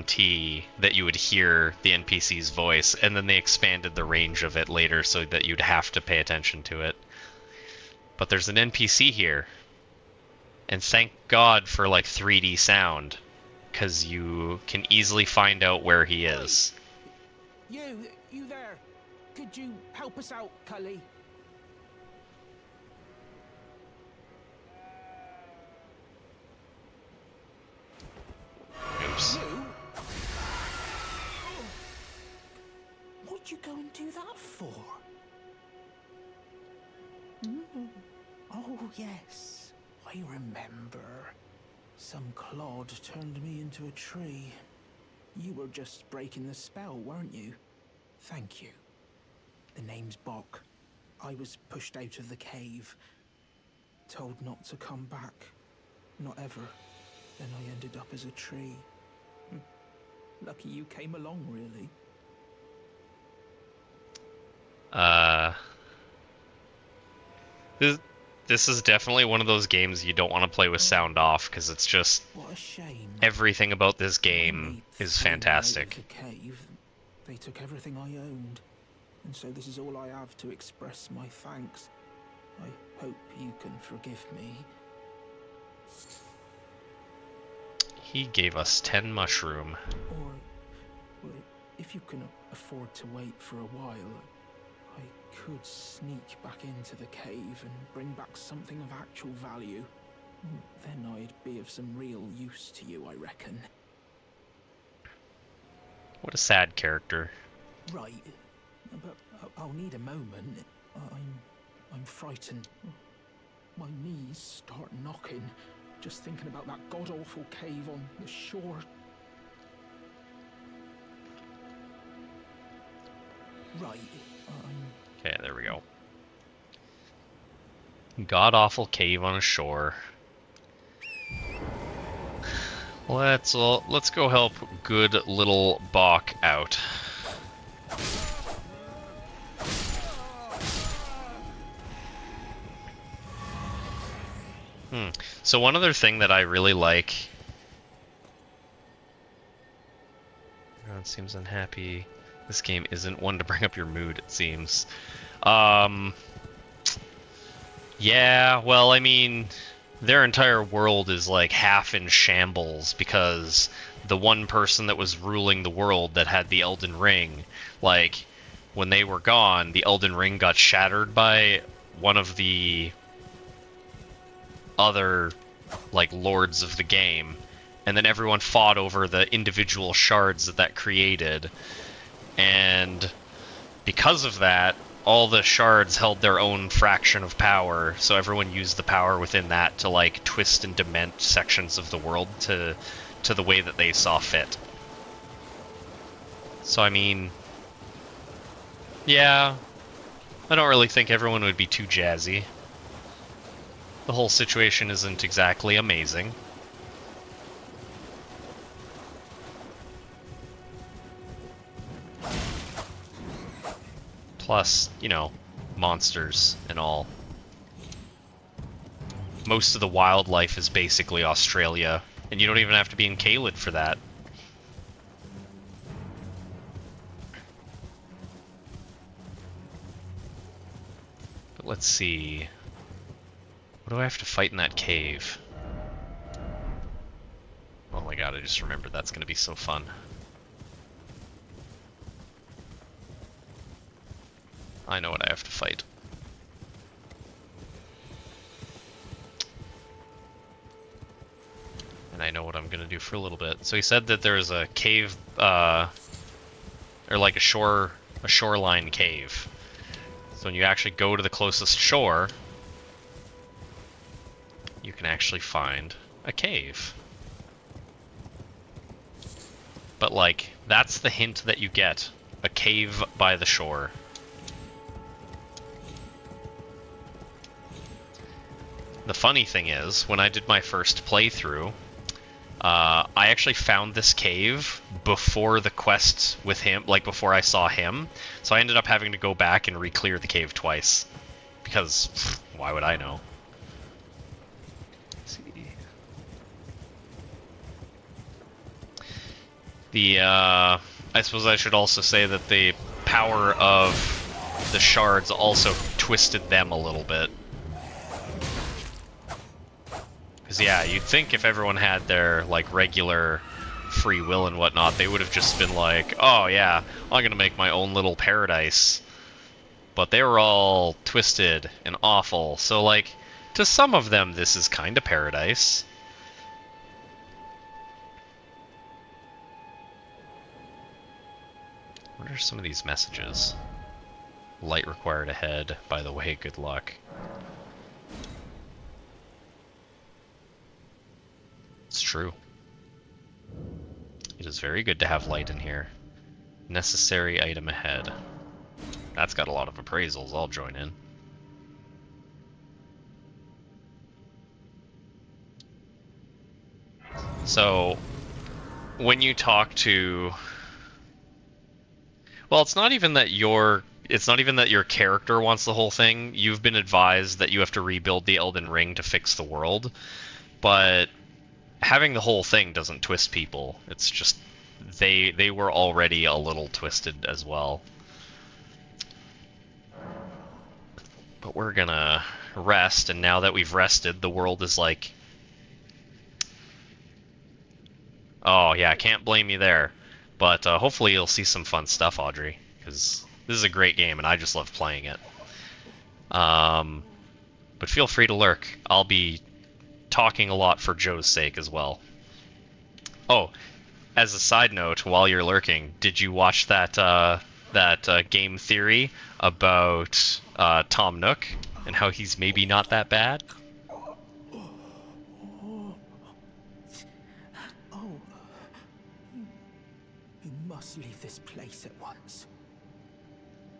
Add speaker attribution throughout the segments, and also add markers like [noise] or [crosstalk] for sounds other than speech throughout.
Speaker 1: That you would hear the NPC's voice, and then they expanded the range of it later so that you'd have to pay attention to it. But there's an NPC here, and thank God for like 3D sound, because you can easily find out where he is.
Speaker 2: You, you there? Could you help us out, Cully? For? Mm. Oh, yes. I remember. Some clod turned me into a tree. You were just breaking the spell, weren't you? Thank you. The name's Boc. I was pushed out of the cave. Told not to come back. Not ever. Then I ended up as a tree. Hmm. Lucky you came along, really.
Speaker 1: Uh, this, this is definitely one of those games you don't want to play with sound off because it's just
Speaker 2: What a shame.
Speaker 1: everything about this game is
Speaker 2: threw me out of
Speaker 1: fantastic.
Speaker 2: they took everything I owned, and so this is all I have to express my thanks. I hope you can forgive me.
Speaker 1: He gave us 10 mushroom.
Speaker 2: Or, well, if you can afford to wait for a while, I could sneak back into the cave and bring back something of actual value. Then I'd be of some real use to you, I reckon.
Speaker 1: What a sad character.
Speaker 2: Right, but I'll need a moment. I'm, I'm frightened. My knees start knocking just thinking about that god-awful cave on the shore. Right,
Speaker 1: Okay, there we go. God awful cave on a shore. Let's uh, let's go help good little Boc out. Hmm. So one other thing that I really like. God seems unhappy. This game isn't one to bring up your mood, it seems. Um. Yeah, well, I mean, their entire world is like half in shambles because the one person that was ruling the world that had the Elden Ring, like, when they were gone, the Elden Ring got shattered by one of the other, like, lords of the game, and then everyone fought over the individual shards that that created and because of that, all the shards held their own fraction of power, so everyone used the power within that to like twist and dement sections of the world to to the way that they saw fit. So I mean, yeah, I don't really think everyone would be too jazzy. The whole situation isn't exactly amazing. Plus, you know, monsters and all. Most of the wildlife is basically Australia, and you don't even have to be in Caelid for that. But let's see. What do I have to fight in that cave? Oh my god, I just remembered that's gonna be so fun. I know what I have to fight. And I know what I'm gonna do for a little bit. So he said that there's a cave, uh, or like a shore, a shoreline cave. So when you actually go to the closest shore, you can actually find a cave. But like, that's the hint that you get. A cave by the shore. Funny thing is, when I did my first playthrough, uh, I actually found this cave before the quest with him, like before I saw him. So I ended up having to go back and re-clear the cave twice. Because, pfft, why would I know? The uh, I suppose I should also say that the power of the shards also twisted them a little bit. Because yeah, you'd think if everyone had their like regular free will and whatnot, they would have just been like, oh yeah, I'm gonna make my own little paradise. But they were all twisted and awful, so like, to some of them this is kinda paradise. What are some of these messages? Light required ahead, by the way, good luck. It's true. It is very good to have light in here. Necessary item ahead. That's got a lot of appraisals, I'll join in. So, when you talk to... Well, it's not even that your it's not even that your character wants the whole thing. You've been advised that you have to rebuild the Elden Ring to fix the world, but having the whole thing doesn't twist people. It's just they they were already a little twisted as well. But we're gonna rest, and now that we've rested, the world is like, oh yeah, I can't blame you there. But uh, hopefully you'll see some fun stuff, Audrey, because this is a great game, and I just love playing it. Um, but feel free to lurk. I'll be talking a lot for Joe's sake as well. Oh, as a side note, while you're lurking, did you watch that uh, that uh, game theory about uh, Tom Nook and how he's maybe not that bad?
Speaker 2: Oh. You must leave this place at once.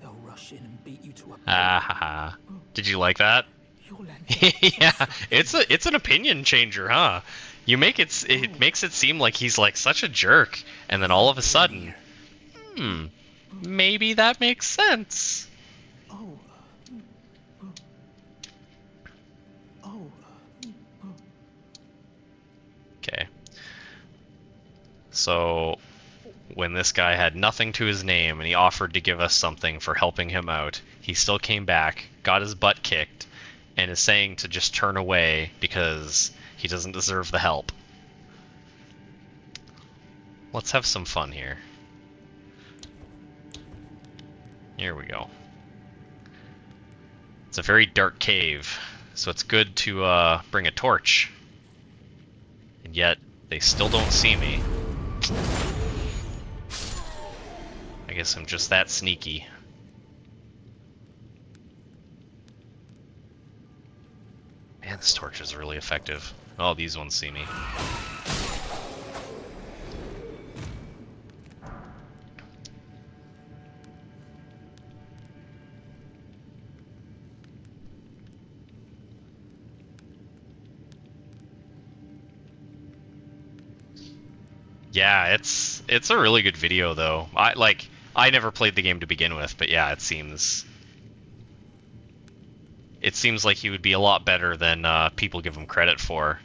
Speaker 2: They'll rush in and beat you to a
Speaker 1: Ah ha ha. Did you like that? [laughs] Yeah, it's a it's an opinion changer, huh? You make it it makes it seem like he's like such a jerk, and then all of a sudden, hmm, maybe that makes sense.
Speaker 2: Oh. Oh.
Speaker 1: Okay. So, when this guy had nothing to his name and he offered to give us something for helping him out, he still came back, got his butt kicked, and is saying to just turn away because he doesn't deserve the help. Let's have some fun here. Here we go. It's a very dark cave, so it's good to uh, bring a torch. And yet, they still don't see me. I guess I'm just that sneaky. Man, this torch is really effective. Oh, these ones see me. Yeah, it's it's a really good video though. I like I never played the game to begin with, but yeah, it seems it seems like he would be a lot better than uh, people give him credit for.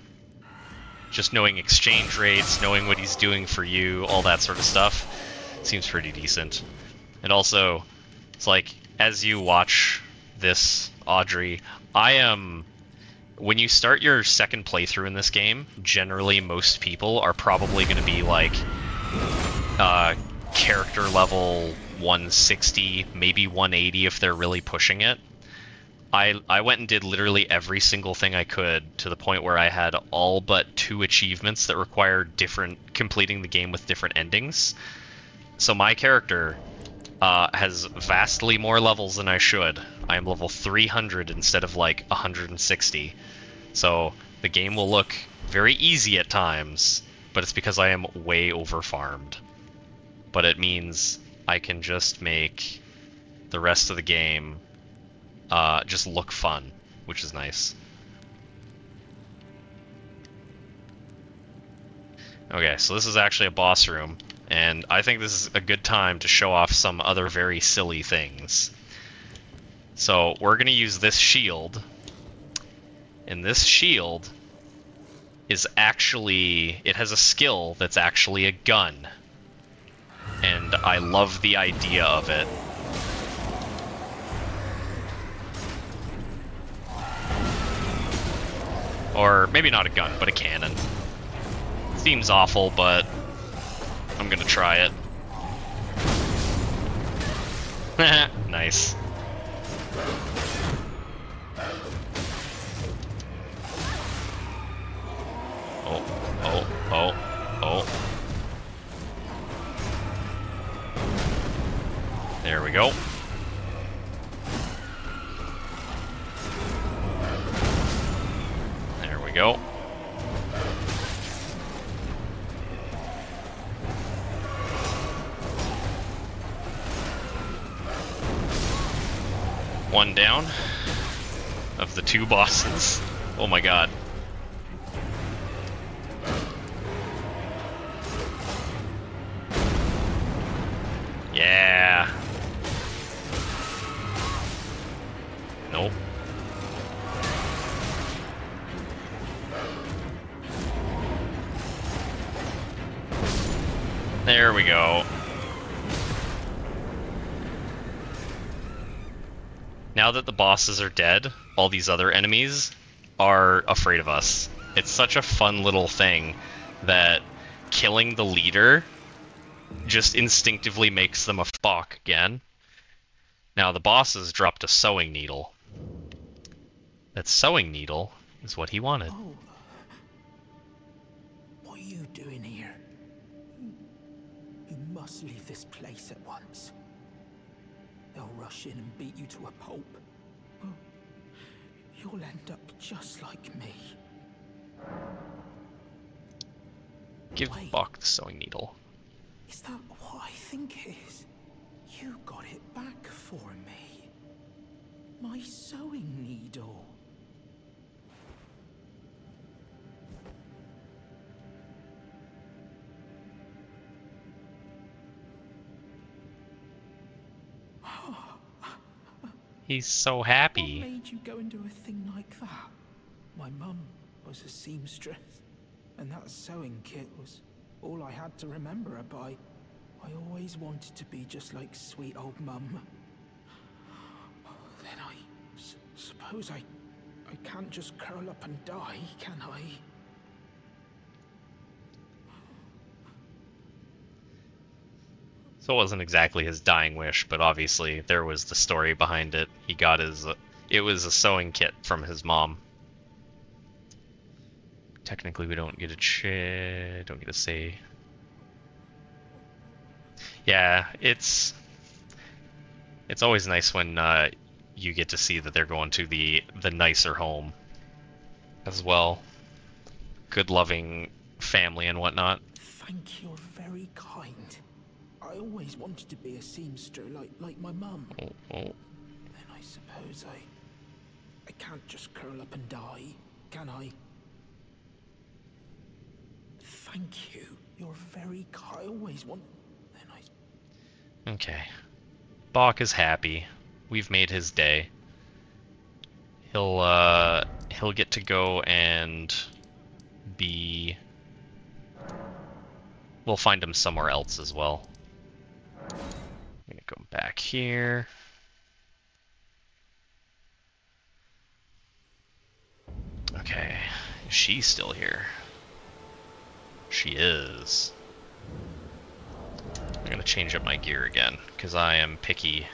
Speaker 1: Just knowing exchange rates, knowing what he's doing for you, all that sort of stuff, seems pretty decent. And also, it's like as you watch this, Audrey, I am. When you start your second playthrough in this game, generally most people are probably going to be like uh, character level 160, maybe 180 if they're really pushing it. I I went and did literally every single thing I could to the point where I had all but two achievements that require different completing the game with different endings. So my character uh, has vastly more levels than I should. I am level 300 instead of like 160. So the game will look very easy at times, but it's because I am way over farmed. But it means I can just make the rest of the game uh, just look fun, which is nice. Okay, so this is actually a boss room, and I think this is a good time to show off some other very silly things. So we're going to use this shield, and this shield is actually, it has a skill that's actually a gun. and I love the idea of it. Or maybe not a gun, but a cannon. Seems awful, but I'm gonna try it. [laughs] nice. One down of the two bosses. Oh my god. Yeah. Nope. There we go. Now that the bosses are dead, all these other enemies are afraid of us. It's such a fun little thing that killing the leader just instinctively makes them a fuck again. Now the bosses dropped a sewing needle. That sewing needle is what he wanted.
Speaker 2: Oh. What are you doing here? You must leave this place at once. They'll rush in and beat you to a pulp. Oh, You'll end up just like me.
Speaker 1: Give
Speaker 2: Wait.
Speaker 1: Boc the sewing needle.
Speaker 2: Is that what I think it is? You got it back for me. My sewing needle.
Speaker 1: He's so happy.
Speaker 2: What
Speaker 1: happy.
Speaker 2: made you go and do a thing like that? My mum was a seamstress, and that sewing kit was all I had to remember her by. I always wanted to be just like sweet old mum. Then I s- suppose I I can't just curl up and die, can I?
Speaker 1: So it wasn't exactly his dying wish, but obviously there was the story behind it. He got his. Uh, it was a sewing kit from his mom. Technically, we don't get a ch- don't get a say. Yeah, it's it's always nice when uh, you get to see that they're going to the the nicer home as well. Good, loving family and whatnot.
Speaker 2: Thank you, very kind. I always wanted to be a seamster like like my mum. Then I suppose I I can't just curl up and die, can I? Thank you. You're very kind. I always want. Then I.
Speaker 1: Okay. Boc is happy. We've made his day. He'll uh he'll get to go and be We'll find him somewhere else as well. Back here. Okay. she's still here? She is. I'm gonna change up my gear again, because I am picky